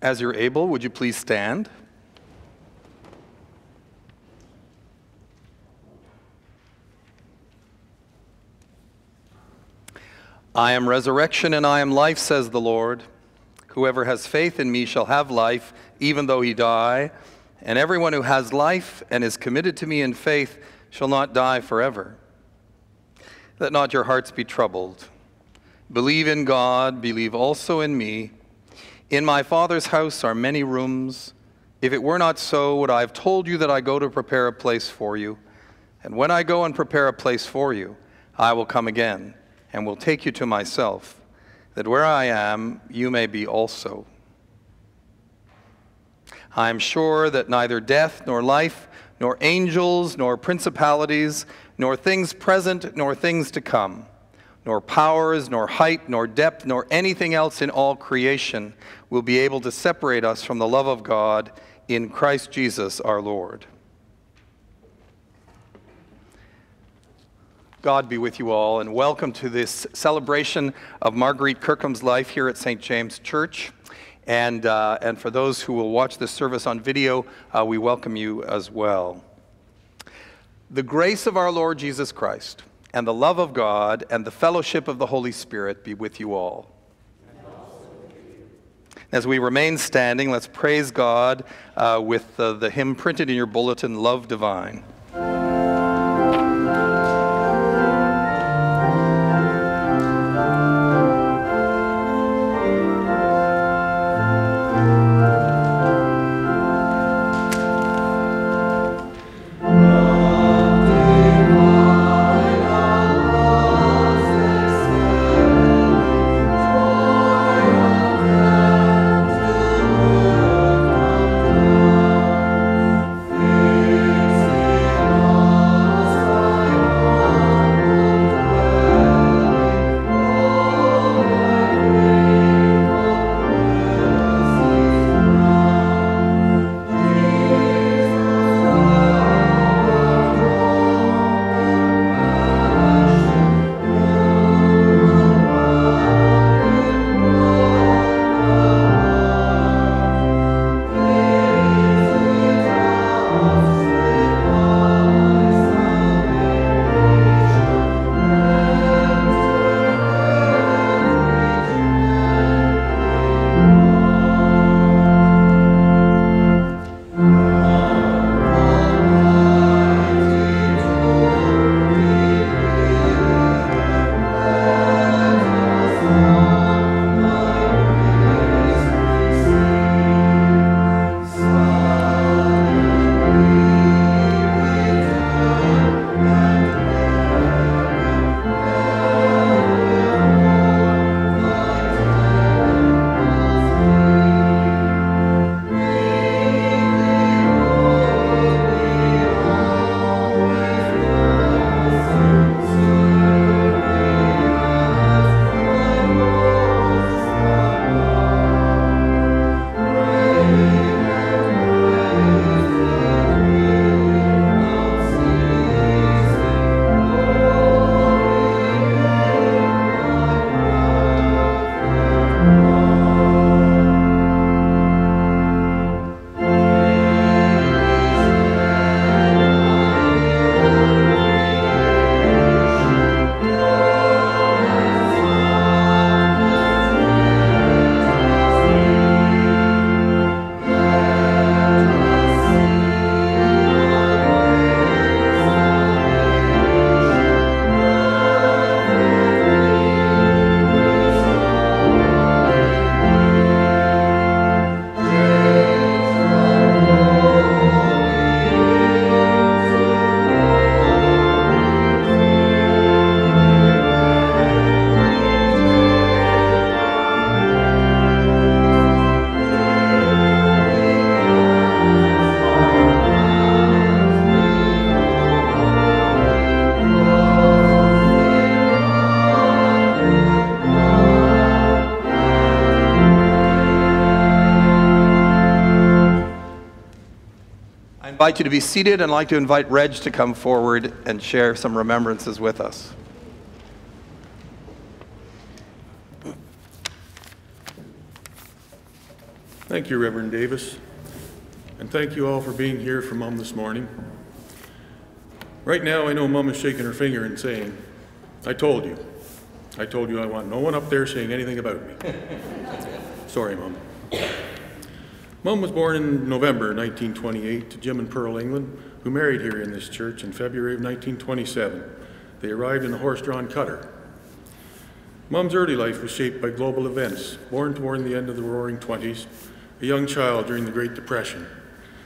As you're able, would you please stand? I am resurrection and I am life, says the Lord. Whoever has faith in me shall have life, even though he die. And everyone who has life and is committed to me in faith shall not die forever. Let not your hearts be troubled. Believe in God, believe also in me. In my Father's house are many rooms. If it were not so, would I have told you that I go to prepare a place for you? And when I go and prepare a place for you, I will come again and will take you to myself, that where I am, you may be also. I am sure that neither death nor life, nor angels, nor principalities, nor things present, nor things to come nor powers, nor height, nor depth, nor anything else in all creation will be able to separate us from the love of God in Christ Jesus our Lord. God be with you all, and welcome to this celebration of Marguerite Kirkham's life here at St. James Church. And, uh, and for those who will watch this service on video, uh, we welcome you as well. The grace of our Lord Jesus Christ and the love of God and the fellowship of the Holy Spirit be with you all. As we remain standing, let's praise God uh, with uh, the hymn printed in your bulletin, Love Divine. Invite you to be seated and I'd like to invite Reg to come forward and share some remembrances with us. Thank you, Reverend Davis. And thank you all for being here for Mom this morning. Right now, I know Mom is shaking her finger and saying, I told you. I told you I want no one up there saying anything about me. Sorry, Mom. Mom was born in November 1928 to Jim and Pearl England, who married here in this church in February of 1927. They arrived in a horse-drawn cutter. Mom's early life was shaped by global events. Born toward the end of the roaring 20s, a young child during the Great Depression,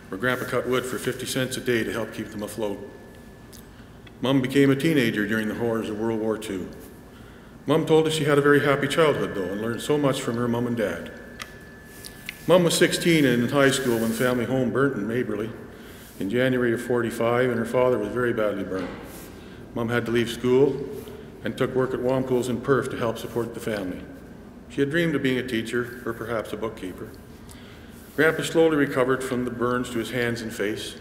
where Grandpa cut wood for 50 cents a day to help keep them afloat. Mom became a teenager during the horrors of World War II. Mom told us she had a very happy childhood, though, and learned so much from her mom and dad. Mom was 16 and in high school when the family home burnt in Maberly in January of 45, and her father was very badly burned. Mom had to leave school and took work at Wampole's in Perth to help support the family. She had dreamed of being a teacher or perhaps a bookkeeper. Grandpa slowly recovered from the burns to his hands and face.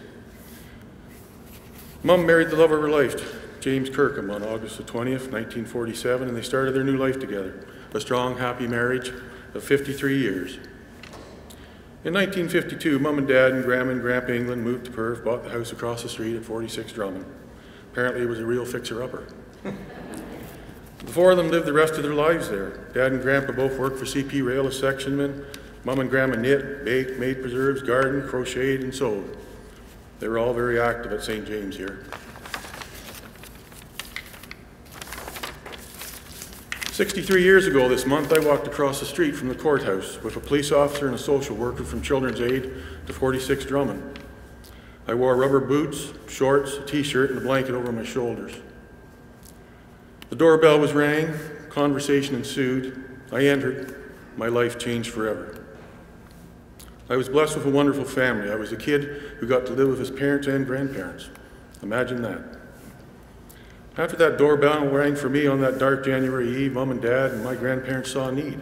Mom married the love of her life, James Kirkham, on August the 20th, 1947, and they started their new life together, a strong, happy marriage of 53 years. In 1952, Mom and Dad and Grandma and Grandpa England moved to Perth, bought the house across the street at 46 Drummond. Apparently, it was a real fixer-upper. the four of them lived the rest of their lives there. Dad and Grandpa both worked for CP Rail as sectionmen, Mom and Grandma knit, baked, made preserves, gardened, crocheted, and sewed. They were all very active at St. James here. 63 years ago this month, I walked across the street from the courthouse with a police officer and a social worker from Children's Aid to 46 Drummond. I wore rubber boots, shorts, a t-shirt, and a blanket over my shoulders. The doorbell was rang, conversation ensued. I entered. My life changed forever. I was blessed with a wonderful family. I was a kid who got to live with his parents and grandparents. Imagine that. After that doorbell rang for me on that dark January eve, Mom and Dad and my grandparents saw need.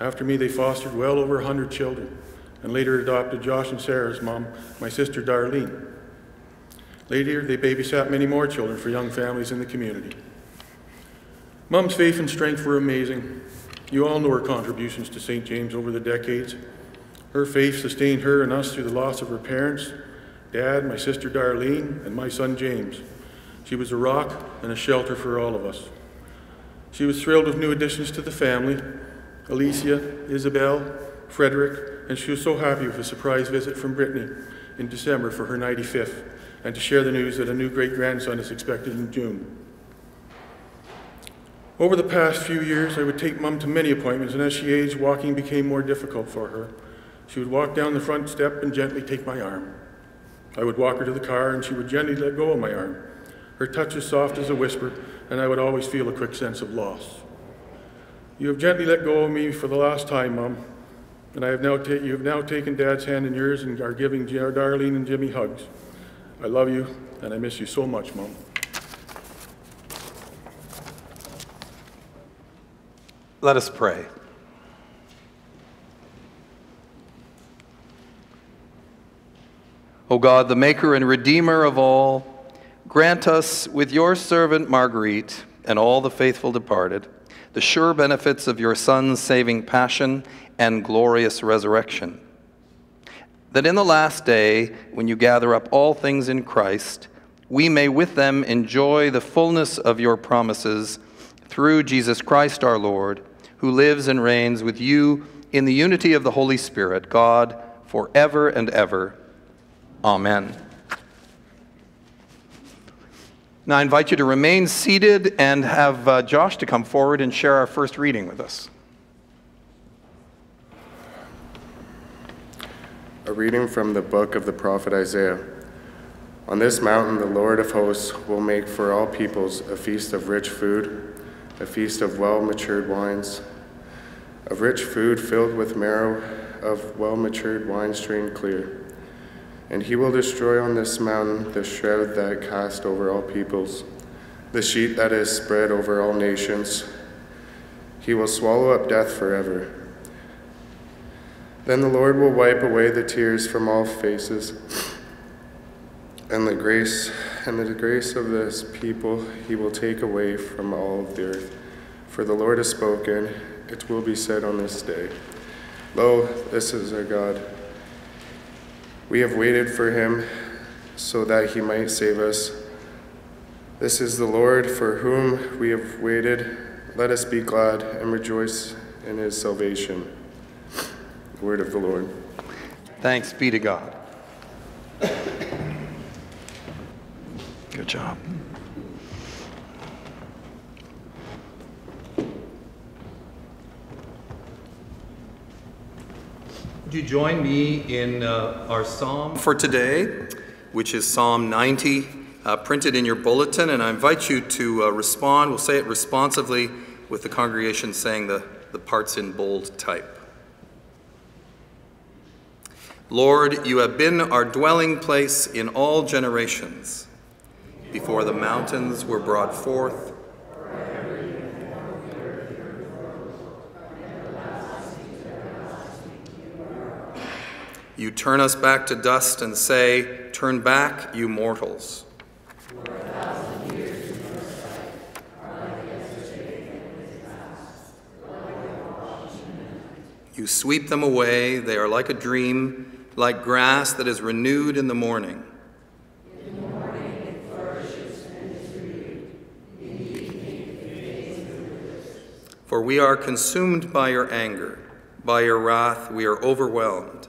After me, they fostered well over 100 children and later adopted Josh and Sarah's mom, my sister Darlene. Later, they babysat many more children for young families in the community. Mom's faith and strength were amazing. You all know her contributions to St. James over the decades. Her faith sustained her and us through the loss of her parents, Dad, my sister Darlene, and my son James. She was a rock and a shelter for all of us. She was thrilled with new additions to the family Alicia, Isabel, Frederick, and she was so happy with a surprise visit from Brittany in December for her 95th and to share the news that a new great grandson is expected in June. Over the past few years, I would take Mum to many appointments, and as she aged, walking became more difficult for her. She would walk down the front step and gently take my arm. I would walk her to the car and she would gently let go of my arm. Her touch was soft as a whisper, and I would always feel a quick sense of loss. You have gently let go of me for the last time, Mum, and I have now ta- you have now taken Dad's hand in yours and are giving Darlene and Jimmy hugs. I love you, and I miss you so much, Mum. Let us pray. O God, the maker and redeemer of all, grant us with your servant Marguerite and all the faithful departed the sure benefits of your Son's saving passion and glorious resurrection. That in the last day, when you gather up all things in Christ, we may with them enjoy the fullness of your promises through Jesus Christ our Lord, who lives and reigns with you in the unity of the Holy Spirit, God, forever and ever. Amen. Now, I invite you to remain seated and have uh, Josh to come forward and share our first reading with us. A reading from the book of the prophet Isaiah. On this mountain, the Lord of hosts will make for all peoples a feast of rich food, a feast of well matured wines, of rich food filled with marrow, of well matured wine strained clear. And he will destroy on this mountain the shroud that cast over all peoples, the sheet that is spread over all nations. He will swallow up death forever. Then the Lord will wipe away the tears from all faces, and the grace and the grace of this people he will take away from all of the earth. For the Lord has spoken, it will be said on this day. Lo, this is our God. We have waited for him so that he might save us. This is the Lord for whom we have waited. Let us be glad and rejoice in his salvation. The word of the Lord. Thanks be to God. Good job. Would you join me in uh, our psalm for today, which is Psalm 90, uh, printed in your bulletin? And I invite you to uh, respond. We'll say it responsively with the congregation saying the, the parts in bold type. Lord, you have been our dwelling place in all generations. Before the mountains were brought forth, you turn us back to dust and say, Turn back, you mortals. You sweep them away, they are like a dream, like grass that is renewed in the morning. For we are consumed by your anger, by your wrath, we are overwhelmed.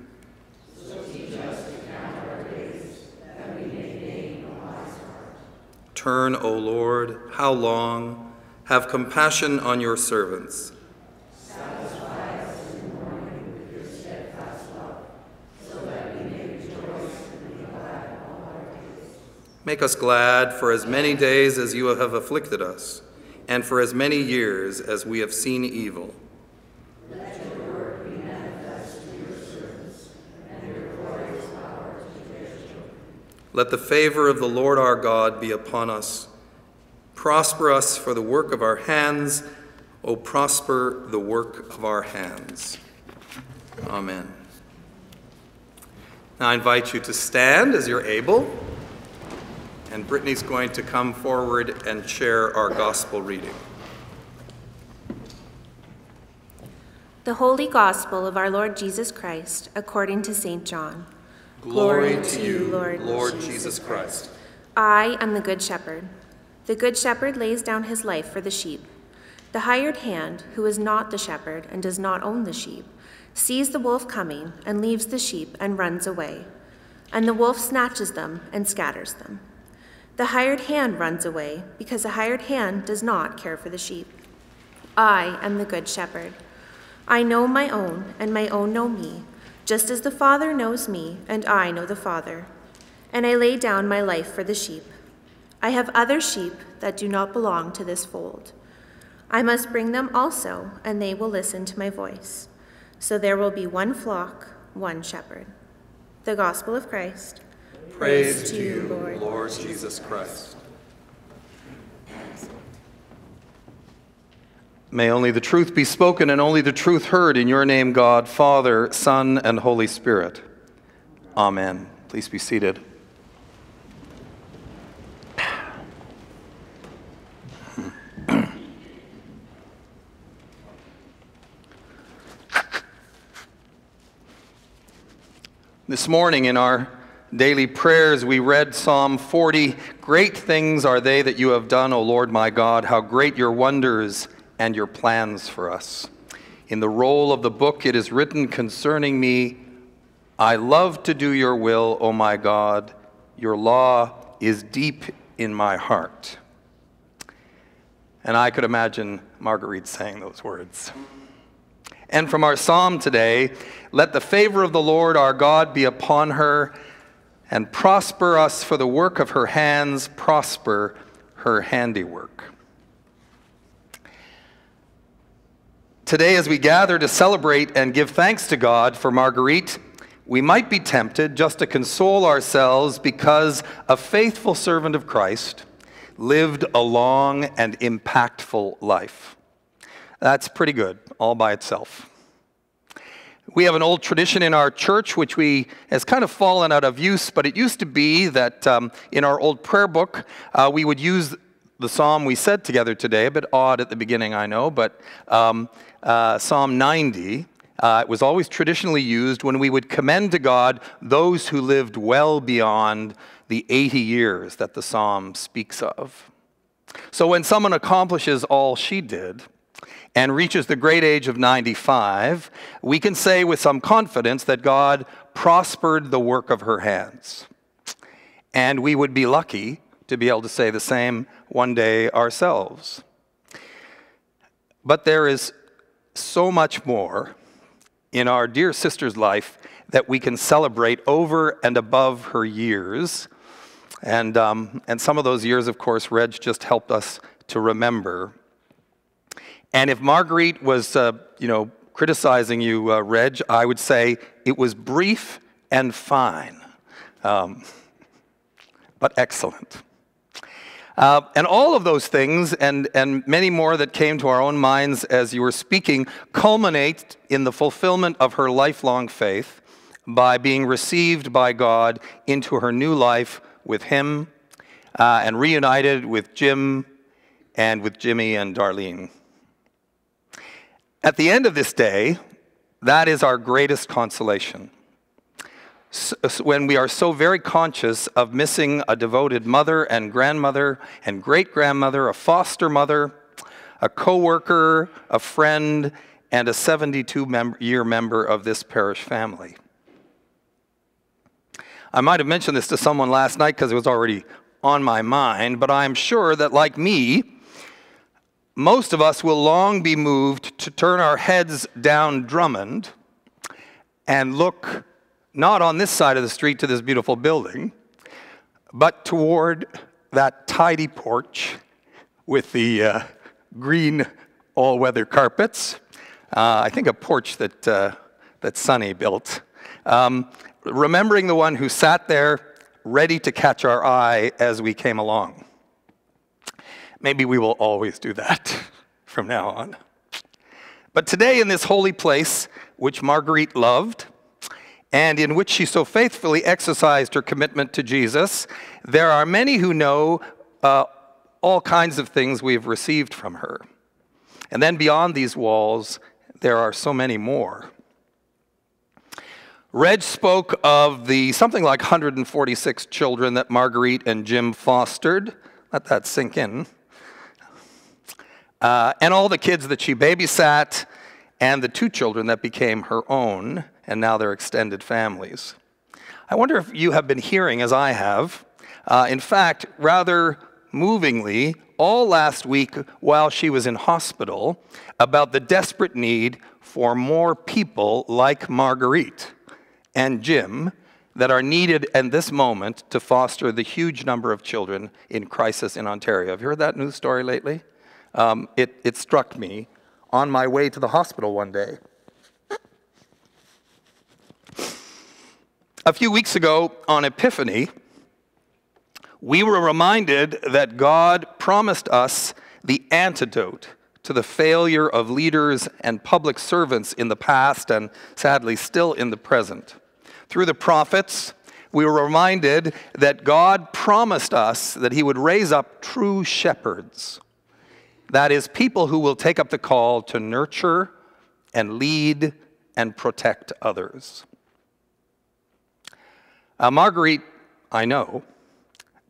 Turn, O Lord, how long? Have compassion on your servants. Make us glad for as many days as you have afflicted us, and for as many years as we have seen evil. Let the favor of the Lord our God be upon us. Prosper us for the work of our hands. O prosper the work of our hands. Amen. Now I invite you to stand as you're able. And Brittany's going to come forward and share our gospel reading. The Holy Gospel of our Lord Jesus Christ according to St. John. Glory, to you, Lord, Lord Jesus Christ. I am the Good Shepherd. The Good Shepherd lays down his life for the sheep. The hired hand, who is not the shepherd and does not own the sheep, sees the wolf coming and leaves the sheep and runs away. And the wolf snatches them and scatters them. The hired hand runs away because the hired hand does not care for the sheep. I am the Good Shepherd. I know my own, and my own know me just as the Father knows me, and I know the Father. And I lay down my life for the sheep. I have other sheep that do not belong to this fold. I must bring them also, and they will listen to my voice. So there will be one flock, one shepherd. The Gospel of Christ. Praise, Praise to you, Lord, Lord Jesus Christ. May only the truth be spoken and only the truth heard in your name, God, Father, Son, and Holy Spirit. Amen. Please be seated. This morning in our daily prayers, we read Psalm 40 Great things are they that you have done, O Lord my God, how great your wonders and your plans for us. In the roll of the book, it is written concerning me I love to do your will, O my God. Your law is deep in my heart. And I could imagine Marguerite saying those words. And from our psalm today, let the favor of the Lord our God be upon her and prosper us for the work of her hands, prosper her handiwork. Today, as we gather to celebrate and give thanks to God for Marguerite, we might be tempted just to console ourselves because a faithful servant of Christ lived a long and impactful life. That's pretty good all by itself. We have an old tradition in our church which we has kind of fallen out of use, but it used to be that um, in our old prayer book uh, we would use the psalm we said together today. A bit odd at the beginning, I know, but um, uh, Psalm 90. Uh, it was always traditionally used when we would commend to God those who lived well beyond the 80 years that the psalm speaks of. So when someone accomplishes all she did, and reaches the great age of 95, we can say with some confidence that God prospered the work of her hands. And we would be lucky to be able to say the same one day ourselves. But there is so much more in our dear sister's life that we can celebrate over and above her years. And, um, and some of those years, of course, Reg just helped us to remember. And if Marguerite was, uh, you know, criticizing you, uh, Reg, I would say it was brief and fine, um, but excellent. Uh, and all of those things, and, and many more that came to our own minds as you were speaking, culminate in the fulfillment of her lifelong faith by being received by God into her new life with Him uh, and reunited with Jim and with Jimmy and Darlene. At the end of this day, that is our greatest consolation. When we are so very conscious of missing a devoted mother and grandmother and great grandmother, a foster mother, a co worker, a friend, and a 72 mem- year member of this parish family. I might have mentioned this to someone last night because it was already on my mind, but I'm sure that, like me, most of us will long be moved to turn our heads down Drummond and look not on this side of the street to this beautiful building, but toward that tidy porch with the uh, green all weather carpets. Uh, I think a porch that, uh, that Sonny built. Um, remembering the one who sat there ready to catch our eye as we came along. Maybe we will always do that from now on. But today, in this holy place, which Marguerite loved, and in which she so faithfully exercised her commitment to Jesus, there are many who know uh, all kinds of things we have received from her. And then beyond these walls, there are so many more. Reg spoke of the something like 146 children that Marguerite and Jim fostered. Let that sink in uh, and all the kids that she babysat, and the two children that became her own, and now they're extended families. I wonder if you have been hearing, as I have, uh, in fact, rather movingly, all last week while she was in hospital, about the desperate need for more people like Marguerite and Jim that are needed in this moment to foster the huge number of children in crisis in Ontario. Have you heard that news story lately? um, it, it struck me on my way to the hospital one day. A few weeks ago on Epiphany, we were reminded that God promised us the antidote to the failure of leaders and public servants in the past and sadly still in the present. Through the prophets, we were reminded that God promised us that He would raise up true shepherds that is, people who will take up the call to nurture and lead and protect others. Uh, Marguerite, I know,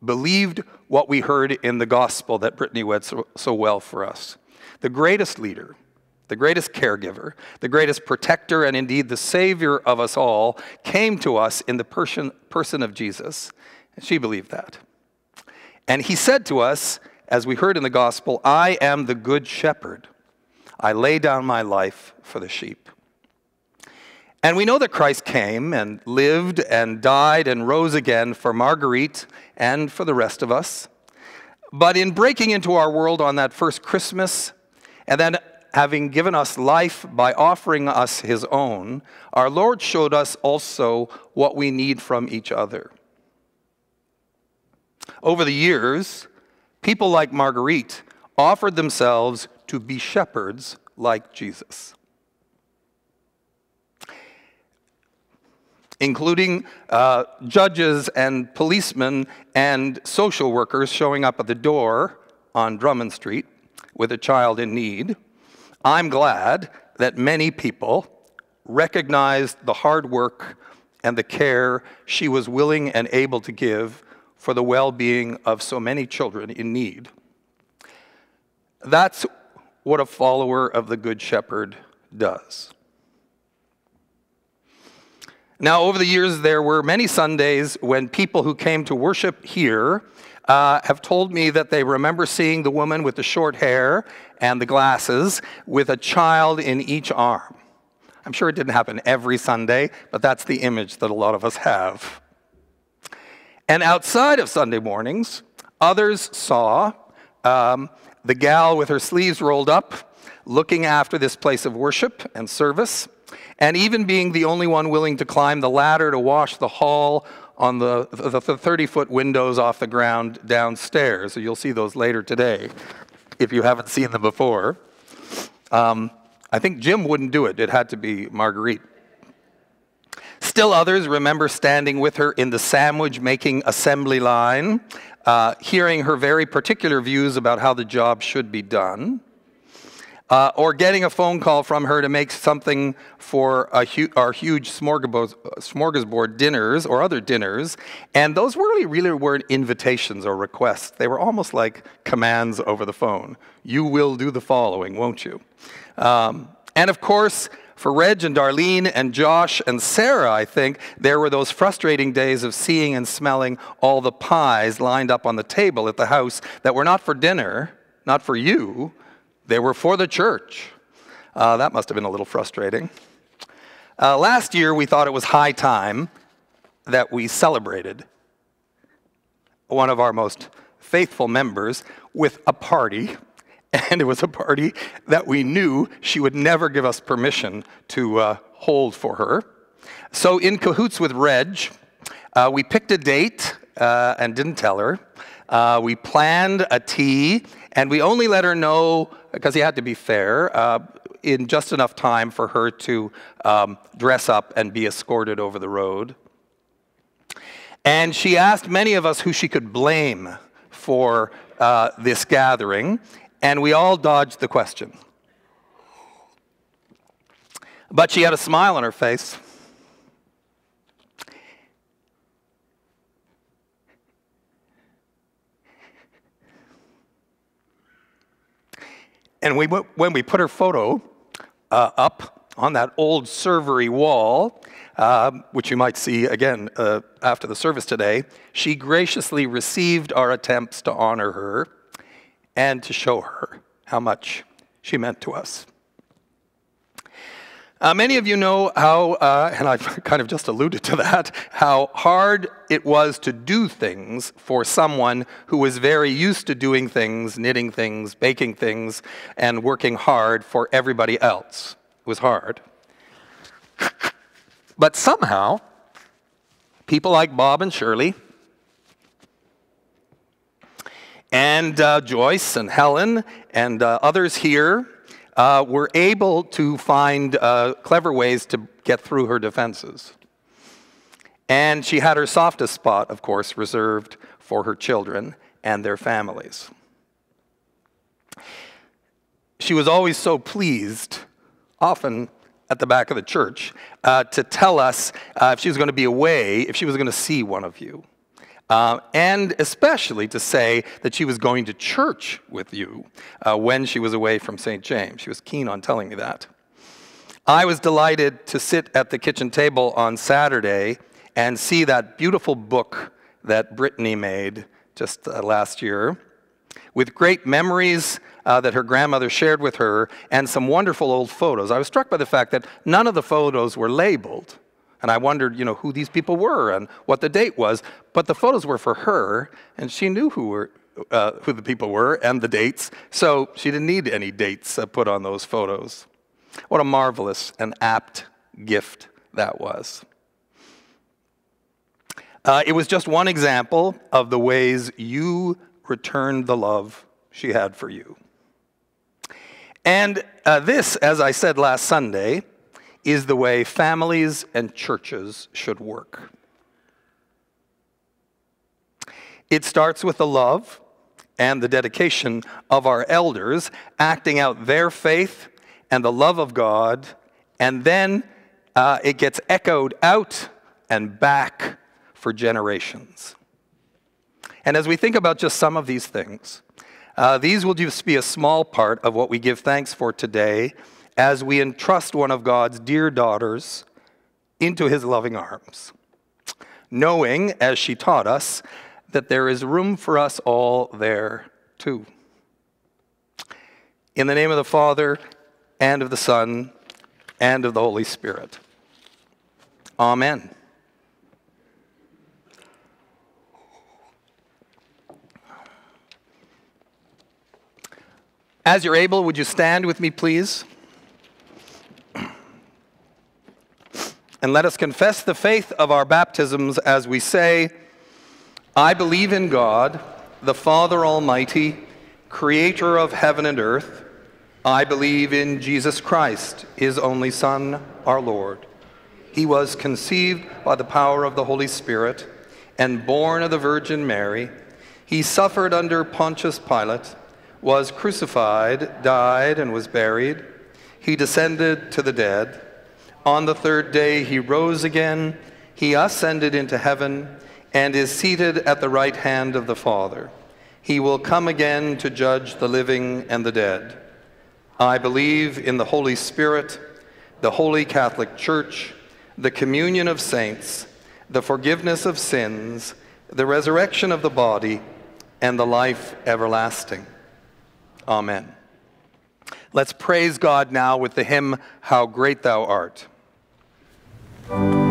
believed what we heard in the gospel that Brittany read so, so well for us. The greatest leader, the greatest caregiver, the greatest protector, and indeed the savior of us all came to us in the person, person of Jesus. And she believed that. And he said to us, as we heard in the gospel, I am the good shepherd. I lay down my life for the sheep. And we know that Christ came and lived and died and rose again for Marguerite and for the rest of us. But in breaking into our world on that first Christmas, and then having given us life by offering us his own, our Lord showed us also what we need from each other. Over the years, people like Marguerite offered themselves to be shepherds like Jesus. Including uh, judges and policemen and social workers showing up at the door on Drummond Street with a child in need. I'm glad that many people recognized the hard work and the care she was willing and able to give for the well being of so many children in need. That's what a follower of the Good Shepherd does. Now, over the years, there were many Sundays when people who came to worship here uh, have told me that they remember seeing the woman with the short hair and the glasses with a child in each arm. I'm sure it didn't happen every Sunday, but that's the image that a lot of us have. And outside of Sunday mornings, others saw um, the gal with her sleeves rolled up looking after this place of worship and service and even being the only one willing to climb the ladder to wash the hall on the, the 30 foot windows off the ground downstairs. So you'll see those later today if you haven't seen them before. Um, I think Jim wouldn't do it, it had to be Marguerite. Still others remember standing with her in the sandwich making assembly line, uh, hearing her very particular views about how the job should be done uh, or getting a phone call from her to make something for hu- our huge smorgasbord, smorgasbord dinners or other dinners. And those really, really weren't invitations or requests. They were almost like commands over the phone. You will do the following, won't you? Um, and of course, for Reg and Darlene and Josh and Sarah, I think, there were those frustrating days of seeing and smelling all the pies lined up on the table at the house that were not for dinner, not for you, they were for the church. Uh, that must have been a little frustrating. Uh, last year, we thought it was high time that we celebrated one of our most faithful members with a party. And it was a party that we knew she would never give us permission to uh, hold for her. So, in cahoots with Reg, uh, we picked a date uh, and didn't tell her. Uh, we planned a tea, and we only let her know because he had to be fair, uh, in just enough time for her to um, dress up and be escorted over the road. And she asked many of us who she could blame for uh, this gathering, and we all dodged the question. But she had a smile on her face. And we, when we put her photo uh, up on that old servery wall, uh, which you might see again uh, after the service today, she graciously received our attempts to honor her and to show her how much she meant to us. Uh, many of you know how, uh, and I've kind of just alluded to that, how hard it was to do things for someone who was very used to doing things, knitting things, baking things, and working hard for everybody else. It was hard. But somehow, people like Bob and Shirley, and uh, Joyce and Helen and uh, others here uh, were able to find uh, clever ways to get through her defenses. And she had her softest spot, of course, reserved for her children and their families. She was always so pleased, often at the back of the church, uh, to tell us uh, if she was going to be away, if she was going to see one of you. Uh, and especially to say that she was going to church with you uh, when she was away from St. James. She was keen on telling me that. I was delighted to sit at the kitchen table on Saturday and see that beautiful book that Brittany made just uh, last year with great memories uh, that her grandmother shared with her and some wonderful old photos. I was struck by the fact that none of the photos were labeled. And I wondered, you know, who these people were and what the date was. But the photos were for her, and she knew who, were, uh, who the people were and the dates, so she didn't need any dates uh, put on those photos. What a marvelous and apt gift that was. Uh, it was just one example of the ways you returned the love she had for you. And uh, this, as I said last Sunday, is the way families and churches should work. It starts with the love and the dedication of our elders acting out their faith and the love of God, and then uh, it gets echoed out and back for generations. And as we think about just some of these things, uh, these will just be a small part of what we give thanks for today as we entrust one of God's dear daughters into his loving arms, knowing, as she taught us, that there is room for us all there too. In the name of the Father, and of the Son, and of the Holy Spirit. Amen. As you're able, would you stand with me, please? And let us confess the faith of our baptisms as we say, I believe in God, the Father Almighty, creator of heaven and earth. I believe in Jesus Christ, his only Son, our Lord. He was conceived by the power of the Holy Spirit and born of the Virgin Mary. He suffered under Pontius Pilate, was crucified, died, and was buried. He descended to the dead. On the third day, he rose again. He ascended into heaven and is seated at the right hand of the Father. He will come again to judge the living and the dead. I believe in the Holy Spirit, the Holy Catholic Church, the communion of saints, the forgiveness of sins, the resurrection of the body, and the life everlasting. Amen. Let's praise God now with the hymn, How Great Thou Art. thank you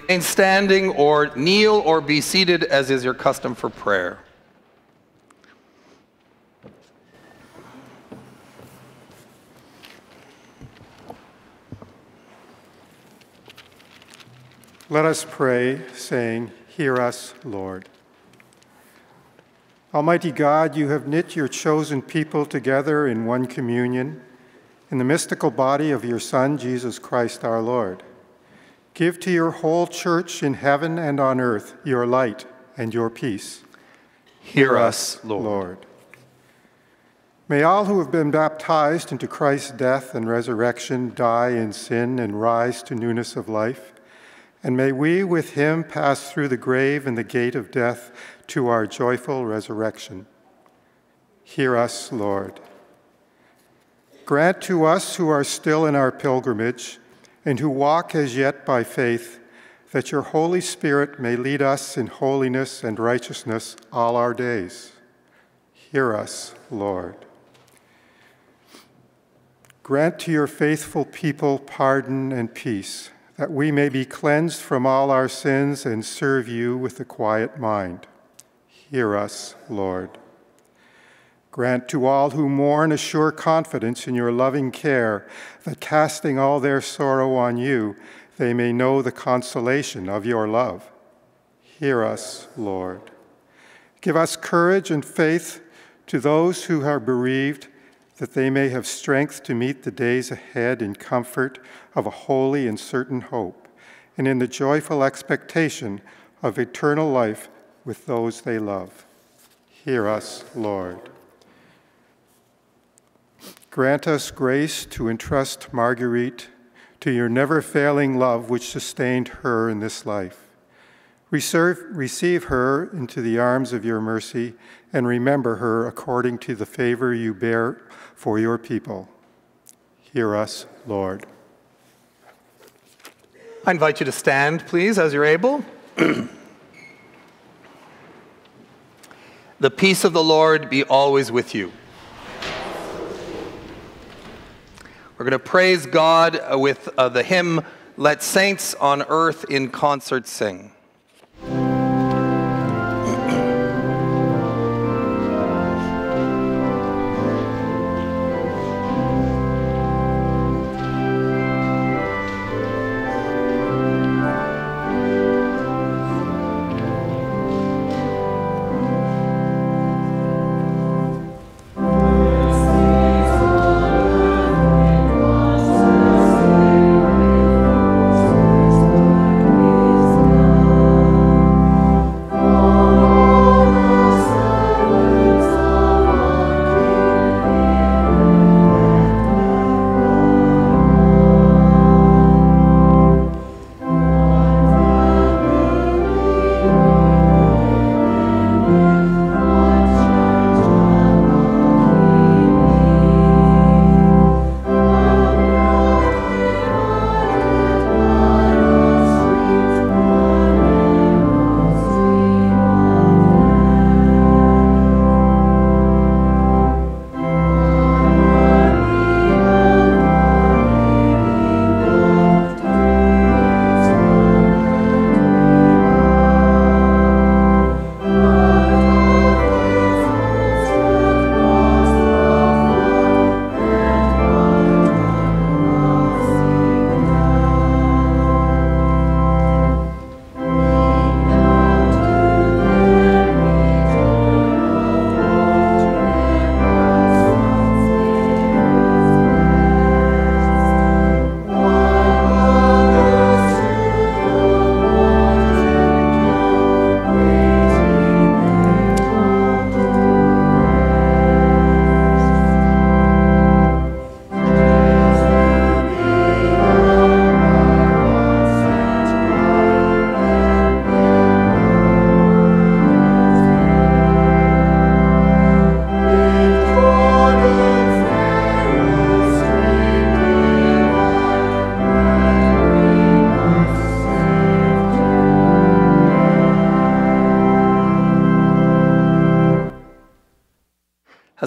remain standing or kneel or be seated as is your custom for prayer. Let us pray, saying, Hear us, Lord. Almighty God, you have knit your chosen people together in one communion in the mystical body of your Son, Jesus Christ our Lord. Give to your whole church in heaven and on earth your light and your peace. Hear us, Lord. Lord. May all who have been baptized into Christ's death and resurrection die in sin and rise to newness of life. And may we with him pass through the grave and the gate of death to our joyful resurrection. Hear us, Lord. Grant to us who are still in our pilgrimage and who walk as yet by faith that your Holy Spirit may lead us in holiness and righteousness all our days. Hear us, Lord. Grant to your faithful people pardon and peace that we may be cleansed from all our sins and serve you with a quiet mind. Hear us, Lord. Grant to all who mourn a sure confidence in your loving care, that casting all their sorrow on you, they may know the consolation of your love. Hear us, Lord. Give us courage and faith to those who are bereaved that they may have strength to meet the days ahead in comfort of a holy and certain hope, and in the joyful expectation of eternal life with those they love. Hear us, Lord. Grant us grace to entrust Marguerite to your never failing love which sustained her in this life. Reserve, receive her into the arms of your mercy and remember her according to the favor you bear for your people. Hear us, Lord. I invite you to stand, please, as you're able. the peace of the Lord be always with you. We're going to praise God with uh, the hymn, Let Saints on Earth in Concert Sing.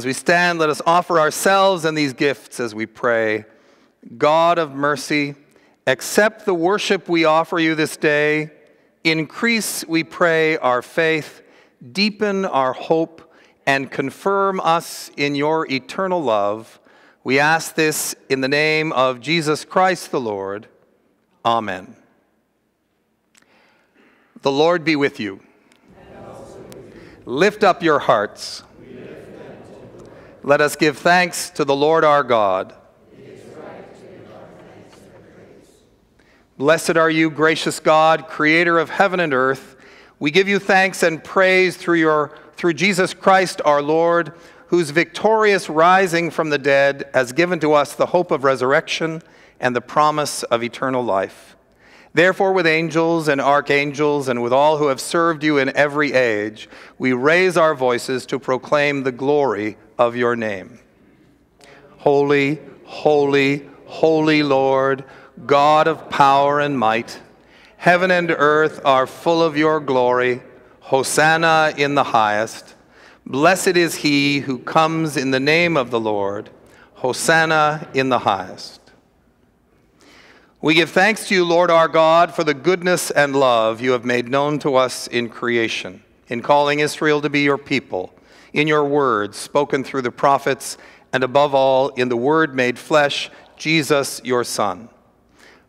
As we stand, let us offer ourselves and these gifts as we pray. God of mercy, accept the worship we offer you this day Increase, we pray, our faith, deepen our hope, and confirm us in your eternal love. We ask this in the name of Jesus Christ the Lord. Amen. The Lord be with you. Lift up your hearts. Let us give thanks to the Lord our God. Blessed are you, gracious God, creator of heaven and earth. We give you thanks and praise through, your, through Jesus Christ our Lord, whose victorious rising from the dead has given to us the hope of resurrection and the promise of eternal life. Therefore, with angels and archangels and with all who have served you in every age, we raise our voices to proclaim the glory of your name. Holy, holy, holy Lord God of power and might. Heaven and earth are full of your glory. Hosanna in the highest. Blessed is he who comes in the name of the Lord. Hosanna in the highest. We give thanks to you, Lord our God, for the goodness and love you have made known to us in creation, in calling Israel to be your people, in your words spoken through the prophets, and above all, in the word made flesh, Jesus, your Son.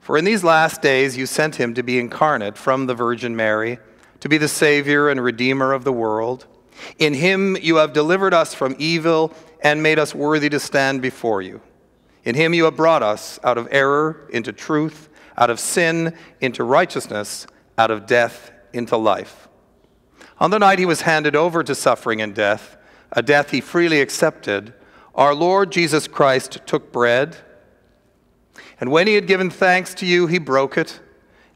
For in these last days you sent him to be incarnate from the Virgin Mary, to be the Savior and Redeemer of the world. In him you have delivered us from evil and made us worthy to stand before you. In him you have brought us out of error into truth, out of sin into righteousness, out of death into life. On the night he was handed over to suffering and death, a death he freely accepted, our Lord Jesus Christ took bread and when he had given thanks to you, he broke it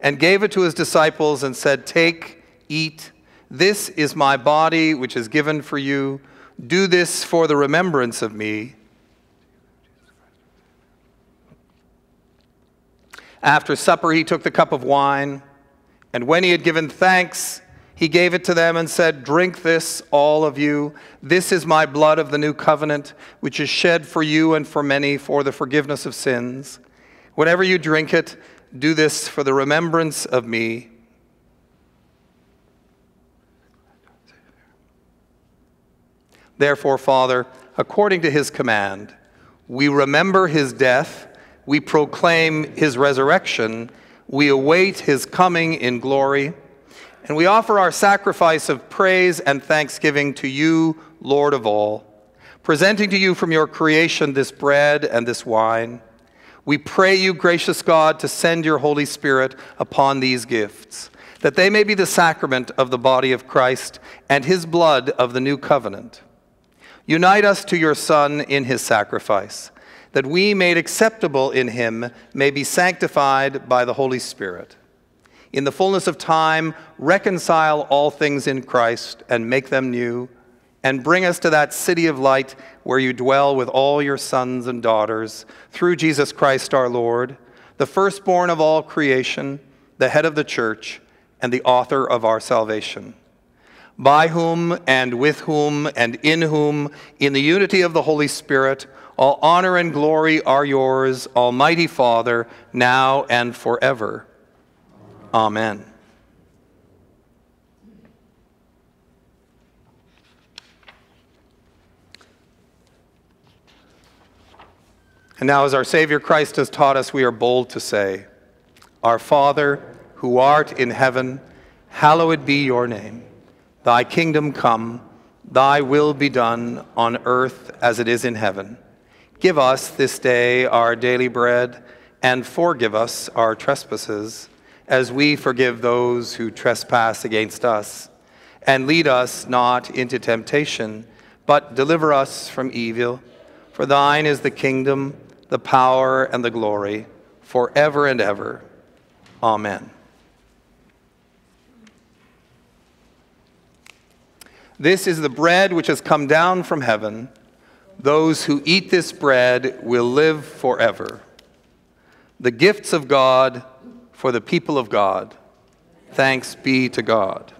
and gave it to his disciples and said, Take, eat. This is my body, which is given for you. Do this for the remembrance of me. After supper, he took the cup of wine, and when he had given thanks, he gave it to them and said, Drink this, all of you. This is my blood of the new covenant, which is shed for you and for many for the forgiveness of sins. Whenever you drink it, do this for the remembrance of me. Therefore, Father, according to his command, we remember his death, we proclaim his resurrection, we await his coming in glory, and we offer our sacrifice of praise and thanksgiving to you, Lord of all, presenting to you from your creation this bread and this wine we pray you, gracious God, to send your Holy Spirit upon these gifts, that they may be the sacrament of the body of Christ and his blood of the new covenant. Unite us to your Son in his sacrifice, that we, made acceptable in him, may be sanctified by the Holy Spirit. In the fullness of time, reconcile all things in Christ and make them new and bring us to that city of light where you dwell with all your sons and daughters, through Jesus Christ our Lord, the firstborn of all creation, the head of the church, and the author of our salvation. By whom and with whom and in whom, in the unity of the Holy Spirit, all honor and glory are yours, Almighty Father, now and forever. Amen. And now, as our Savior Christ has taught us, we are bold to say, Our Father, who art in heaven, hallowed be your name. Thy kingdom come, thy will be done on earth as it is in heaven. Give us this day our daily bread, and forgive us our trespasses, as we forgive those who trespass against us. And lead us not into temptation, but deliver us from evil. For thine is the kingdom, the power, and the glory forever and ever. Amen. This is the bread which has come down from heaven. Those who eat this bread will live forever. The gifts of God for the people of God. Thanks be to God.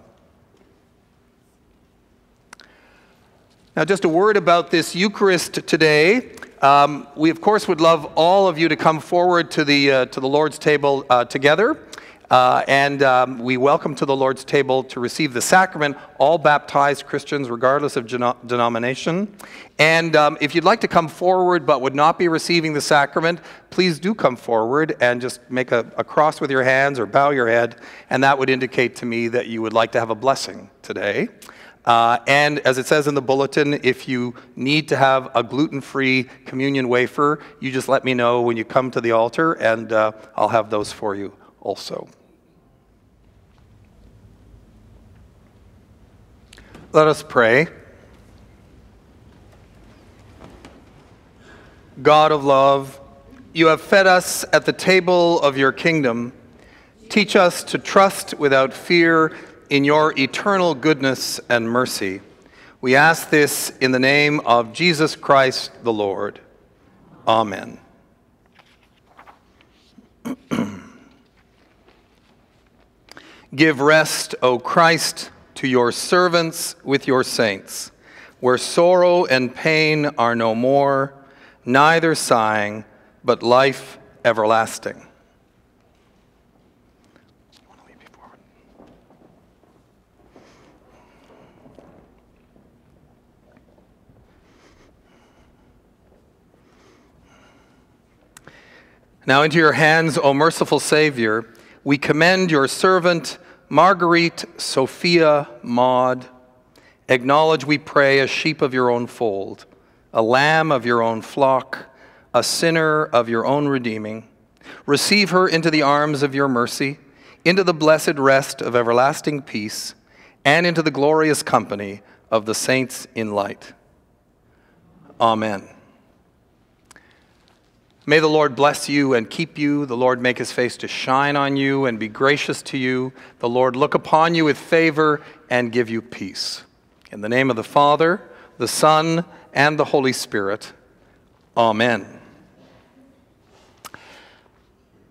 Now, just a word about this Eucharist today. Um, we, of course, would love all of you to come forward to the, uh, to the Lord's table uh, together. Uh, and um, we welcome to the Lord's table to receive the sacrament all baptized Christians, regardless of denomination. And um, if you'd like to come forward but would not be receiving the sacrament, please do come forward and just make a, a cross with your hands or bow your head, and that would indicate to me that you would like to have a blessing today. Uh, and as it says in the bulletin, if you need to have a gluten free communion wafer, you just let me know when you come to the altar, and uh, I'll have those for you also. Let us pray. God of love, you have fed us at the table of your kingdom. Teach us to trust without fear in your eternal goodness and mercy. We ask this in the name of Jesus Christ the Lord. Amen. Give rest, O Christ, to your servants with your saints, where sorrow and pain are no more, neither sighing, but life everlasting. Now into your hands, O merciful Savior, we commend your servant, Marguerite Sophia Maud. Acknowledge, we pray, a sheep of your own fold, a lamb of your own flock, a sinner of your own redeeming. Receive her into the arms of your mercy, into the blessed rest of everlasting peace, and into the glorious company of the saints in light. Amen. May the Lord bless you and keep you. The Lord make his face to shine on you and be gracious to you. The Lord look upon you with favor and give you peace. In the name of the Father, the Son, and the Holy Spirit. Amen.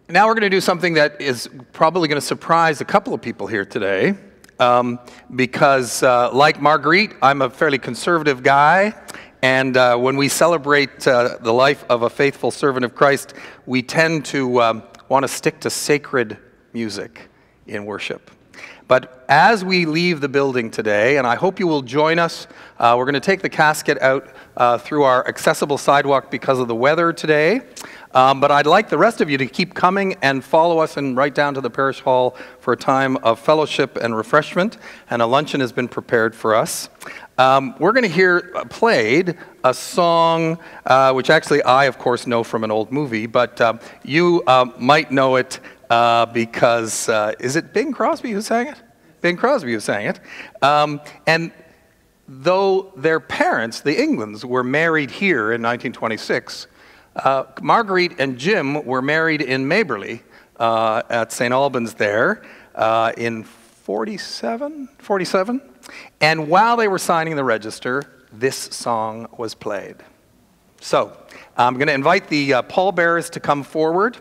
Now we're going to do something that is probably going to surprise a couple of people here today. Um, because, uh, like Marguerite, I'm a fairly conservative guy, and uh, when we celebrate uh, the life of a faithful servant of Christ, we tend to um, want to stick to sacred music in worship. But as we leave the building today, and I hope you will join us, uh, we're going to take the casket out uh, through our accessible sidewalk because of the weather today. Um, but I'd like the rest of you to keep coming and follow us and right down to the parish hall for a time of fellowship and refreshment. And a luncheon has been prepared for us. Um, we're going to hear uh, played a song, uh, which actually I, of course, know from an old movie, but uh, you uh, might know it uh, because uh, is it Bing Crosby who sang it? Bing Crosby who sang it. Um, and though their parents, the Englands, were married here in 1926, Marguerite and Jim were married in Maberly at St. Albans there in 47, 47. And while they were signing the register, this song was played. So I'm going to invite the uh, pallbearers to come forward,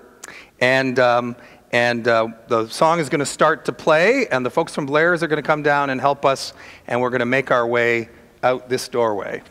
and, um, and uh, the song is going to start to play, and the folks from Blair's are going to come down and help us, and we're going to make our way out this doorway.